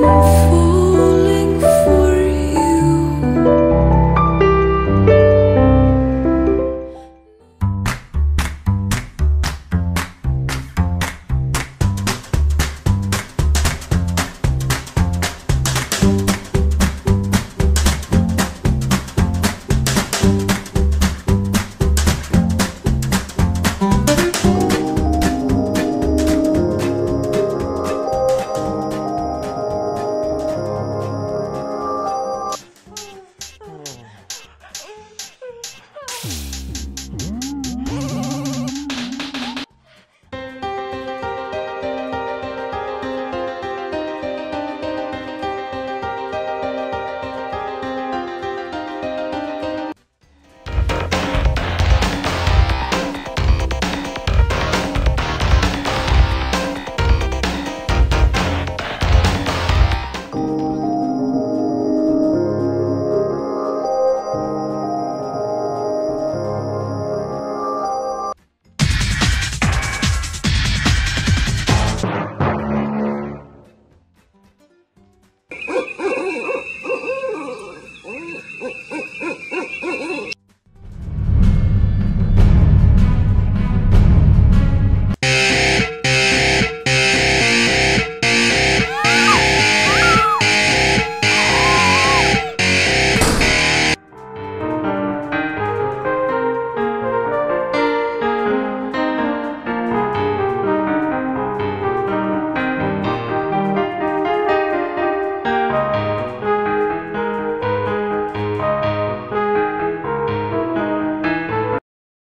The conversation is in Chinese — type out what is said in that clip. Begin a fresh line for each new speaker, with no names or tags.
缘分。